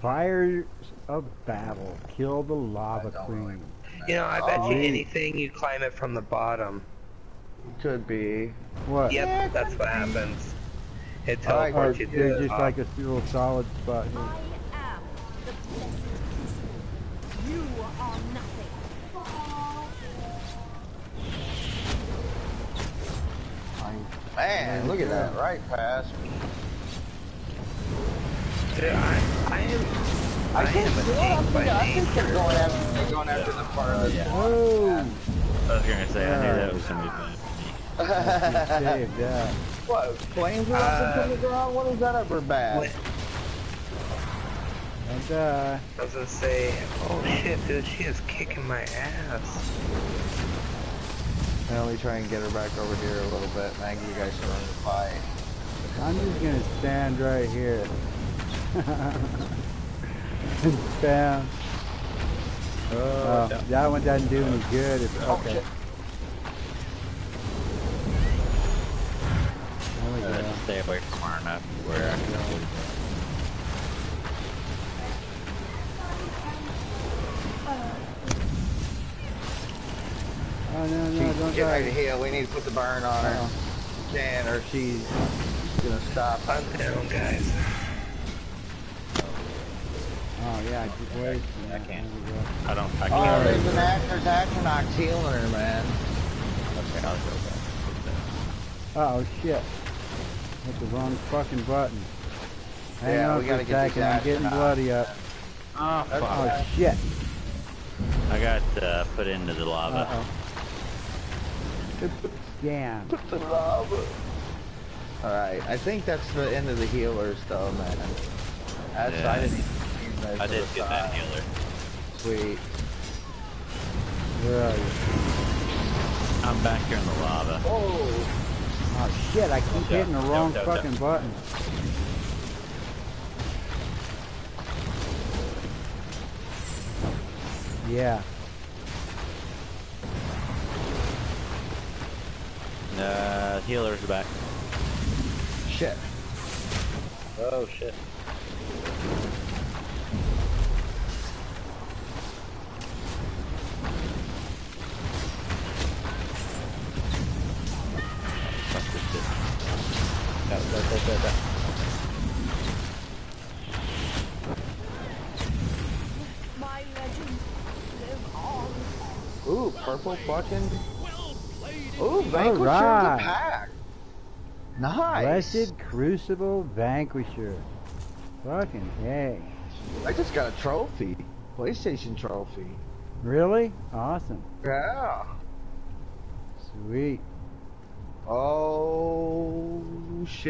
Fires of battle. Kill the lava queen. You know, I bet you Oh. anything you climb it from the bottom. Could be. What? Yep, that's what happens. It Alright, Or teleports you to the just like a little solid spot here. I am the blessed. You are nothing. Man, look at that. Right past. Dude, I, I am. I, think, am a you I'm by thinking? Think they're going after, they're going after the farthest Oh! I was gonna say, I knew that was gonna be bad for me. Saved that. what? Flames erupting Uh, from the ground? When is that ever bad? What? And, uh, I was gonna say, oh shit, dude, she is kicking my ass. Let me try and get her back over here a little bit. Maggie, you guys are on the fight. I'm just gonna stand right here. And spam. Oh, oh, that one doesn't do any good. If, Oh, okay. shit. There we go. just stay away from far enough where I can avoid Oh no no! She's Don't getting ready to die. heal. We need to put the burn on her. Uh-oh. Can or she's gonna stop. I'm down, guys. Oh yeah, just wait. I can't. There we. I don't. I Oh, can't. there's an actor's Atronach healing her, man. okay, I'll go back. Oh shit! Hit the wrong fucking button. Hang Yeah, on we for a gotta get these second. I'm getting bloody up. Oh, fuck. Oh shit! I got uh, put into the lava. Uh oh. Damn. Alright, I think that's the end of the healers, though, man. That's, Yeah. I didn't I did get that healer. Sweet. Where are you? I'm back here in the lava. Oh, Oh shit! I keep Don't, hitting the wrong don't, fucking button. Yeah. Uh, healer's back. shit. Oh shit. go, Ooh, purple fucking. Ooh, Vanquisher right. the pack. Nice. Blessed Crucible Vanquisher. Fucking hey. I just got a trophy. PlayStation trophy. Really? Awesome. Yeah. Sweet. Oh shit.